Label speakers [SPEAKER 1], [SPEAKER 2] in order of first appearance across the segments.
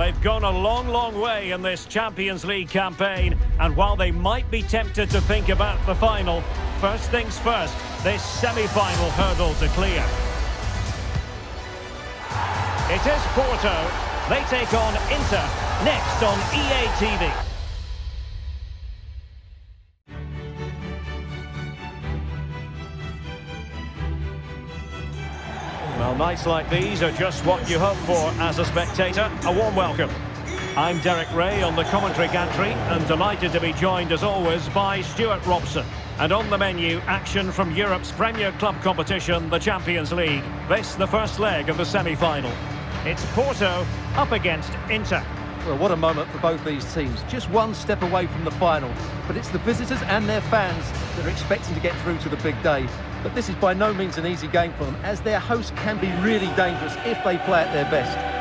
[SPEAKER 1] They've gone a long, long way in this Champions League campaign, and while they might be tempted to think about the final, first things first, this semi-final hurdle to clear. It is Porto. They take on Inter next on EA TV. Nights like these are just what you hope for as a spectator. A warm welcome. I'm Derek Ray on the commentary gantry and delighted to be joined as always by Stuart Robson. And on the menu, action from Europe's premier club competition, the Champions League. This the first leg of the semi-final. It's Porto up against Inter.
[SPEAKER 2] Well, what a moment for both these teams. Just one step away from the final. But it's the visitors and their fans that are expecting to get through to the big day. But this is by no means an easy game for them, as their hosts can be really dangerous if they play at their best.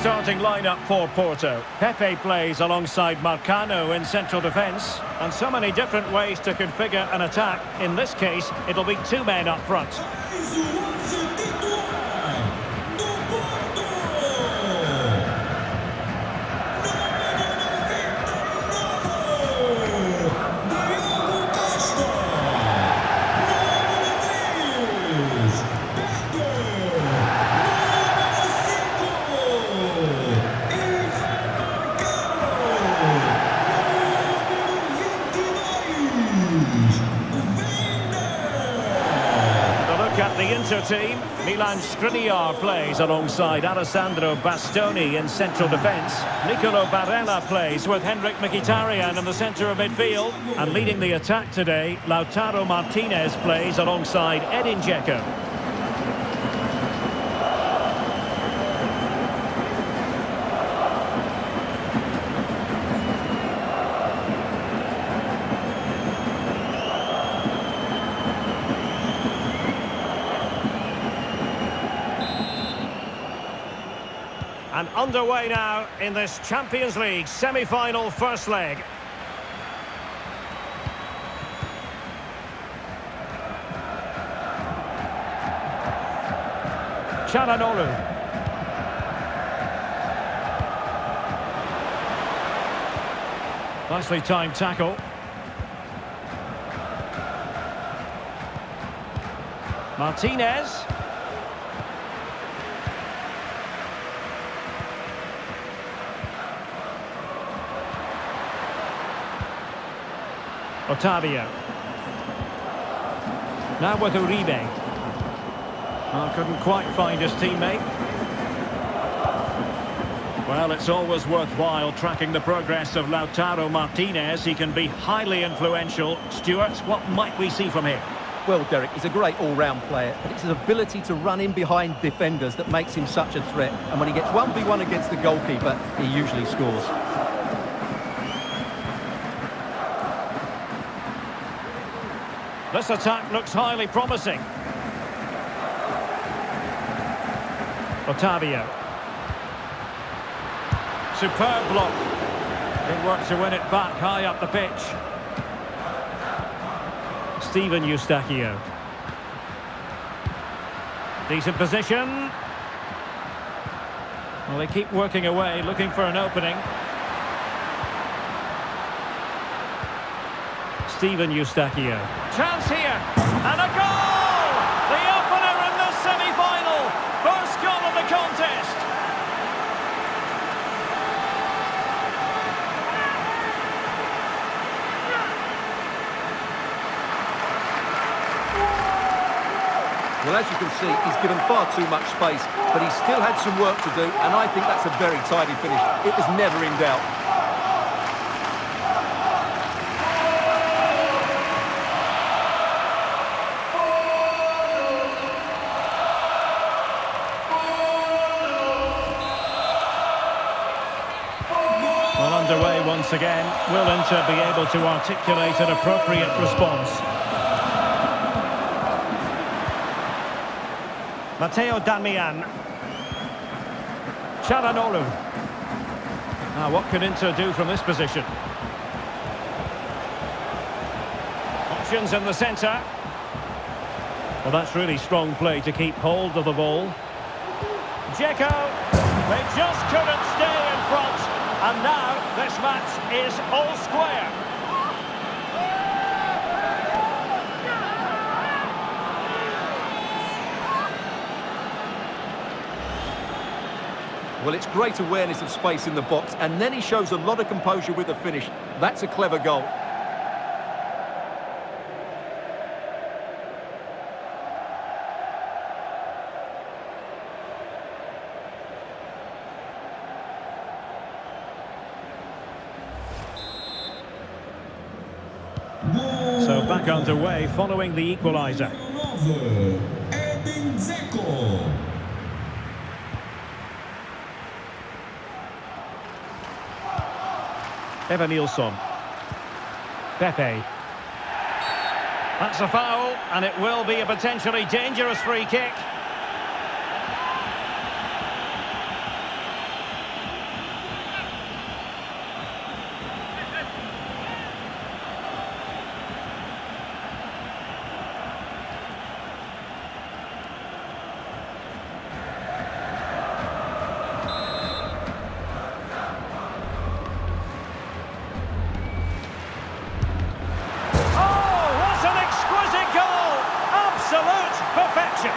[SPEAKER 1] Starting lineup for Porto. Pepe plays alongside Marcano in central defence. And so many different ways to configure an attack. In this case, it'll be two men up front. Team. Milan Skriniar plays alongside Alessandro Bastoni in central defence. Nicolo Barella plays with Henrik Mkhitaryan in the centre of midfield. And leading the attack today, Lautaro Martinez plays alongside Edin Dzeko. And underway now in this Champions League semi-final first leg. Calhanoglu. Nicely timed tackle. Martinez. Otavio. Now with Uribe. Well, couldn't quite find his teammate. Well, it's always worthwhile tracking the progress of Lautaro Martinez. He can be highly influential. Stuart, what might we see from him?
[SPEAKER 2] Well, Derek, he's a great all-round player, but it's his ability to run in behind defenders that makes him such a threat. And when he gets 1v1 against the goalkeeper, he usually scores.
[SPEAKER 1] This attack looks highly promising. Otavio. Superb block. Good work to win it back high up the pitch. Steven Eustáquio. Decent position. Well, they keep working away, looking for an opening. Steven Eustáquio. Chance here, and a goal! The opener in the semi-final. First goal of the contest.
[SPEAKER 2] Well, as you can see, he's given far too much space, but he still had some work to do, and I think that's a very tidy finish. It was never in doubt.
[SPEAKER 1] Once again. Will Inter be able to articulate an appropriate response? Matteo Darmian. Calhanoglu. Now, ah, what can Inter do from this position? Options in the centre. Well, that's really strong play to keep hold of the ball. Dzeko. They just couldn't stay in front. And now match is all square.
[SPEAKER 2] Well, it's great awareness of space in the box, and then he shows a lot of composure with the finish. That's a clever goal.
[SPEAKER 1] So back underway following the equaliser. Evanilson. Pepe. That's a foul, and it will be a potentially dangerous free kick. Perfection.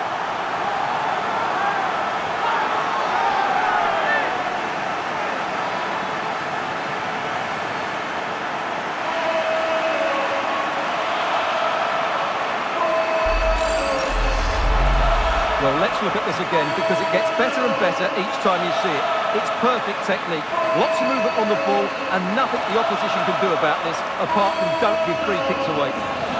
[SPEAKER 2] Well, let's look at this again because it gets better and better each time you see it. It's perfect technique, lots of movement on the ball, and nothing the opposition can do about this apart from don't give free kicks away.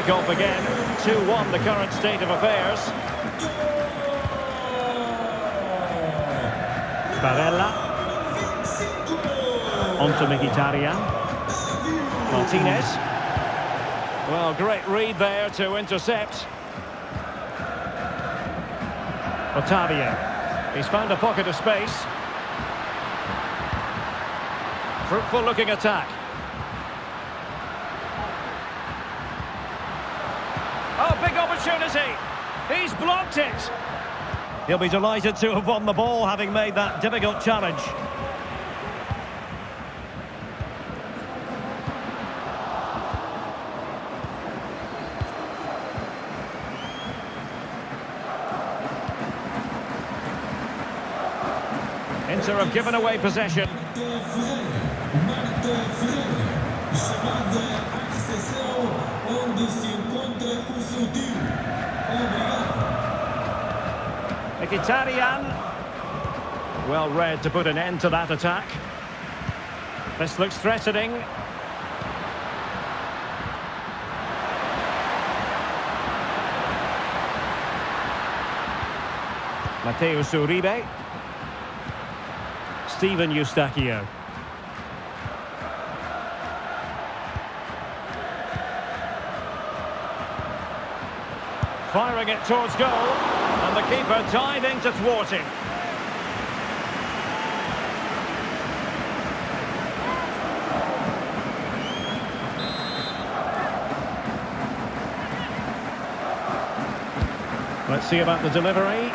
[SPEAKER 1] Kick off again, 2-1 the current state of affairs. Barella. On to Mkhitaryan. Martinez. Well, great read there to intercept. Otavio. He's found a pocket of space. Fruitful looking attack. Oh, big opportunity. He's blocked it. He'll be delighted to have won the ball, having made that difficult challenge. Inter have given away possession. Mkhitaryan. Well read to put an end to that attack. This looks threatening. Mateus Uribe. Steven Eustáquio. Firing it towards goal, and the keeper diving to thwart him. Let's see about the delivery.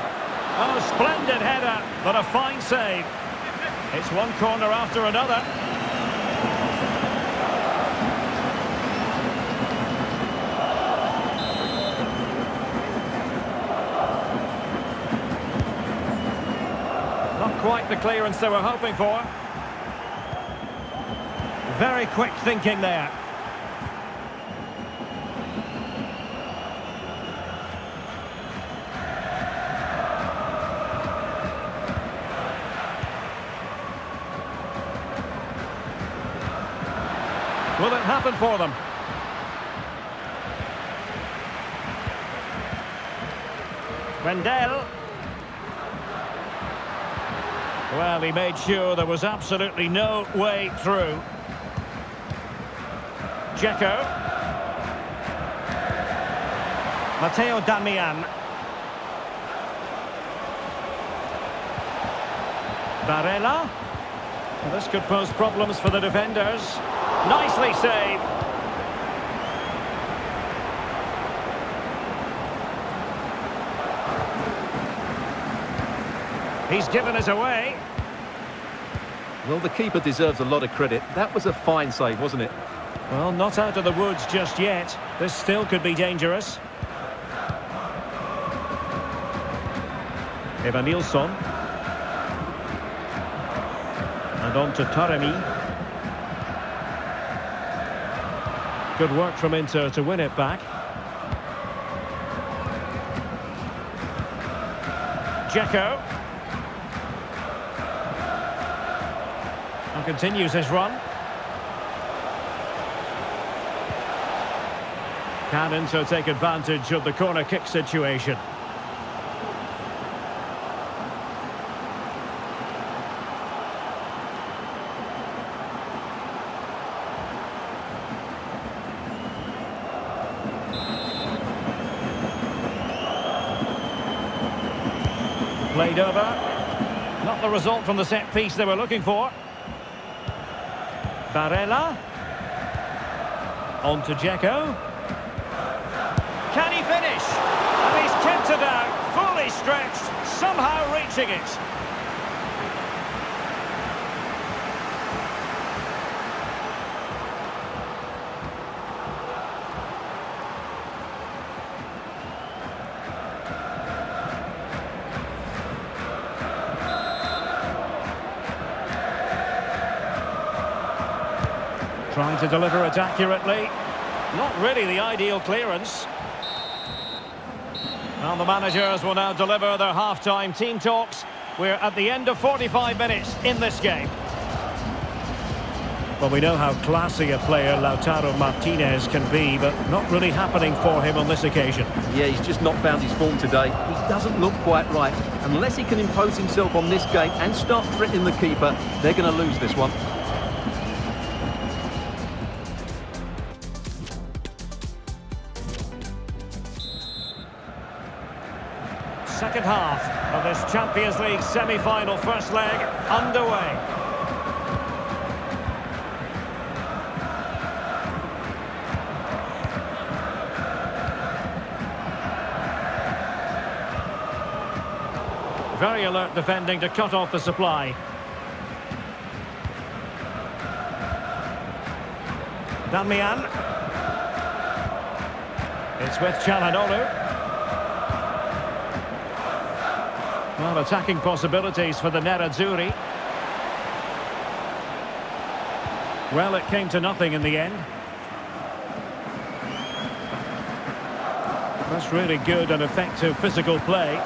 [SPEAKER 1] Oh, splendid header, but a fine save. It's one corner after another. the clearance they were hoping for. Very quick thinking there. Will it happen for them? Wendell? Well, he made sure there was absolutely no way through. Dzeko. Matteo Darmian. Barella. This could pose problems for the defenders. Nicely saved. He's given us away.
[SPEAKER 2] Well, the keeper deserves a lot of credit. That was a fine save, wasn't it?
[SPEAKER 1] Well, not out of the woods just yet. This still could be dangerous. Eva Evanilson. And on to Taremi. Good work from Inter to win it back. Dzeko. Continues his run. Can Inter take advantage of the corner kick situation? Played over. Not the result from the set piece they were looking for. Barella. On to Dzeko. Can he finish? And he's kept it out, fully stretched, somehow reaching it. To deliver it accurately. Not really the ideal clearance. And the managers will now deliver their half-time team talks. We're at the end of 45 minutes in this game. Well, we know how classy a player Lautaro Martinez can be, but not really happening for him on this occasion.
[SPEAKER 2] Yeah, he's just not found his form today. He doesn't look quite right. Unless he can impose himself on this game and start threatening the keeper, they're going to lose this one.
[SPEAKER 1] Champions League semi-final first leg underway. Very alert defending to cut off the supply. Darmian. It's with Calhanoglu. Well, attacking possibilities for the Nerazzurri. Well, it came to nothing in the end. That's really good and effective physical play.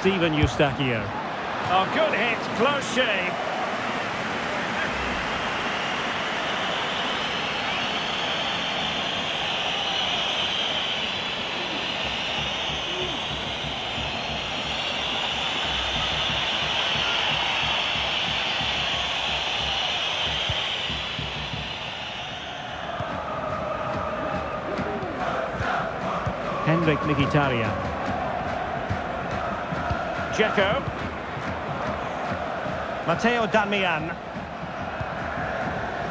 [SPEAKER 1] Steven Eustáquio. Oh, good hit, close shave. Henrik Mkhitaryan. Dzeko. Matteo Darmian.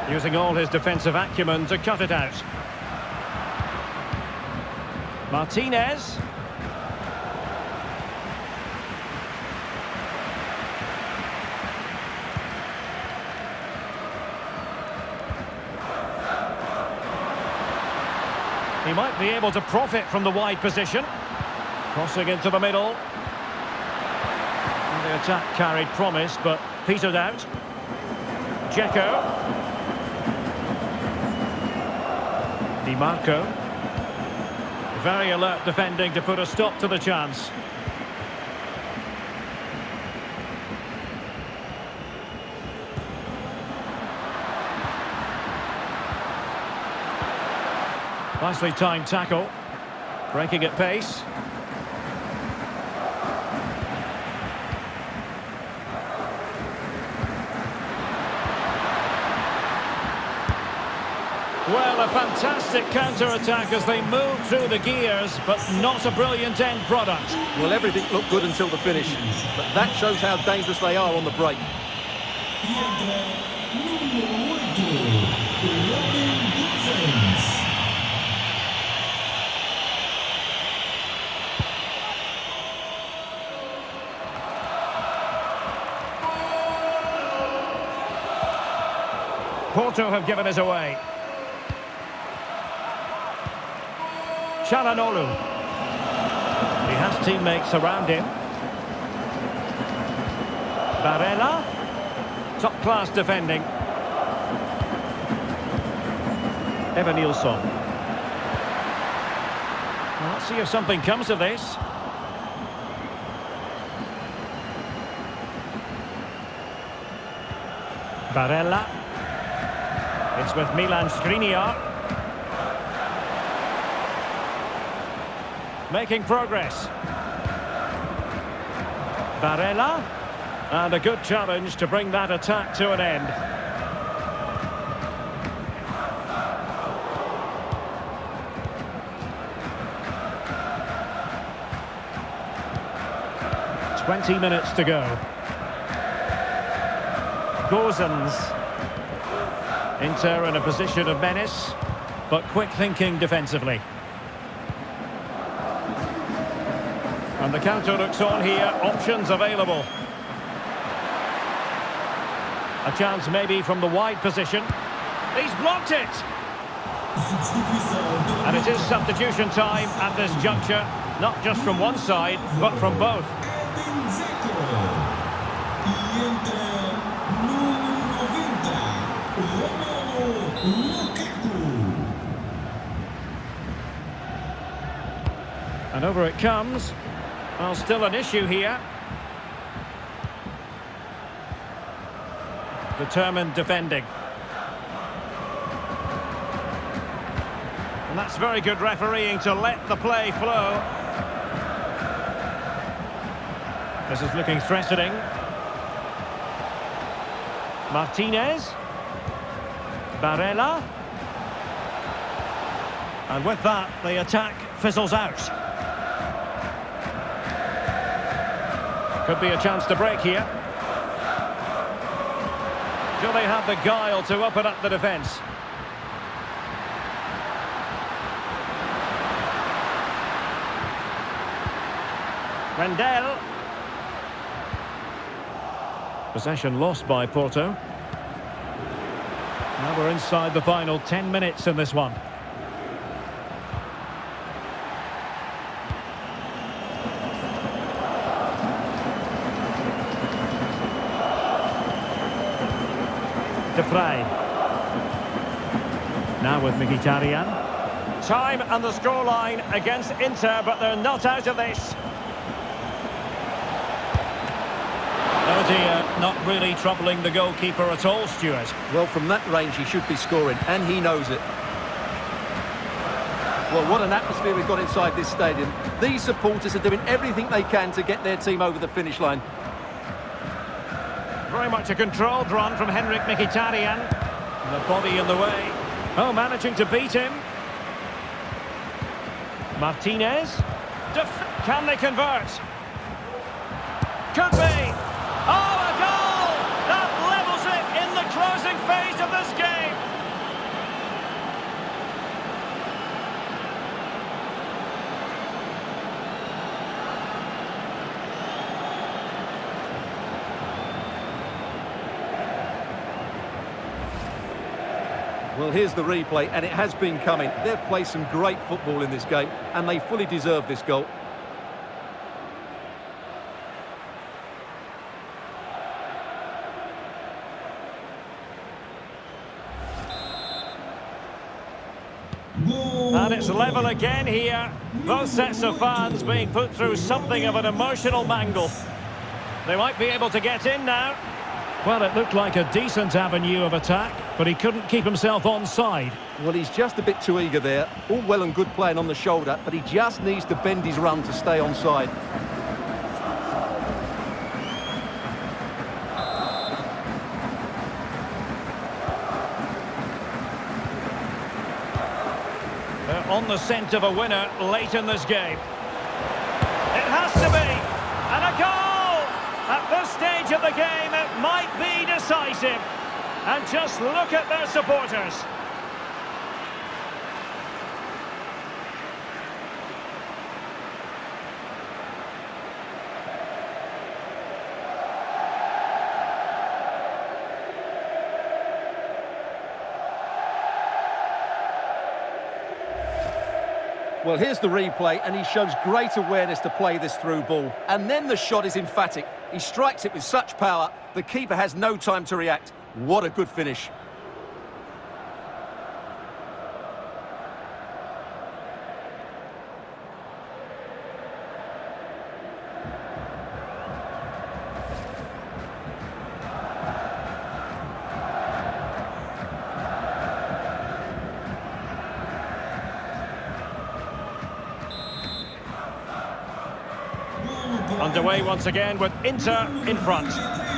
[SPEAKER 1] Using all his defensive acumen to cut it out. Martinez. He might be able to profit from the wide position. Crossing into the middle. The attack carried promise, but petered out. Dzeko. Di Marco. Very alert defending to put a stop to the chance. Nicely timed tackle. Breaking at pace. Well, a fantastic counter-attack as they move through the gears, but not a brilliant end product.
[SPEAKER 2] Well, everything looked good until the finish, but that shows how dangerous they are on the break.
[SPEAKER 1] Porto have given us away. Calhanoglu. He has teammates around him. Barella. Top-class defending. Evanilson. Well, Let's see if something comes of this. Barella. It's with Milan Skriniar. Making progress. Barella. And a good challenge to bring that attack to an end. Twenty minutes to go. Gosens. Inter in a position of menace, but quick thinking defensively. And the counter looks on here, options available. A chance maybe from the wide position. He's blocked it! And it is substitution time at this juncture, not just from one side, but from both. And over it comes. Well, still an issue here. Determined defending. And that's very good refereeing to let the play flow. This is looking threatening. Martinez. Barella. And with that, the attack fizzles out. Could be a chance to break here. Do they have the guile to open up the defence? Wendell. Possession lost by Porto. Now we're inside the final 10 minutes in this one. De Vrij. Now with Mkhitaryan. Time and the scoreline against Inter, but they're not out of this. Oh uh, dear, not really troubling the goalkeeper at all, Stuart.
[SPEAKER 2] Well, from that range, he should be scoring, and he knows it. Well, what an atmosphere we've got inside this stadium. These supporters are doing everything they can to get their team over the finish line.
[SPEAKER 1] Very much a controlled run from Henrik Mkhitaryan. The body in the way. Oh, managing to beat him. Martinez. Def can they convert? Could. Oh, a goal! That levels it in the closing phase of this game.
[SPEAKER 2] Well, here's the replay, and it has been coming. They've played some great football in this game, and they fully deserve this goal.
[SPEAKER 1] And it's level again here. Both sets of fans being put through something of an emotional mangle. They might be able to get in now. Well, it looked like a decent avenue of attack, but he couldn't keep himself on side.
[SPEAKER 2] Well, he's just a bit too eager there. All well and good playing on the shoulder, but he just needs to bend his run to stay on side.
[SPEAKER 1] They're uh, on the scent of a winner late in this game. It has to be! And a goal! At this stage of the game, it might be decisive. And just look at their supporters.
[SPEAKER 2] Well, here's the replay, and he shows great awareness to play this through ball. And then the shot is emphatic. He strikes it with such power, the keeper has no time to react. What a good finish.
[SPEAKER 1] Underway once again with Inter in front.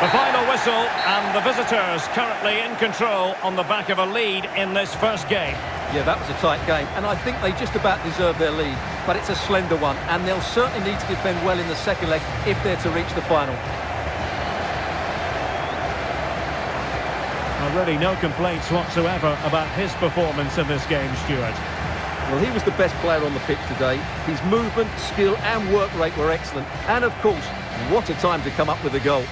[SPEAKER 1] The final whistle and the visitors currently in control on the back of a lead in this first game.
[SPEAKER 2] Yeah, that was a tight game, and I think they just about deserve their lead. But it's a slender one, and they'll certainly need to defend well in the second leg if they're to reach the final.
[SPEAKER 1] Well, really no complaints whatsoever about his performance in this game, Stuart.
[SPEAKER 2] Well, he was the best player on the pitch today. His movement, skill and work rate were excellent. And, of course, what a time to come up with a goal.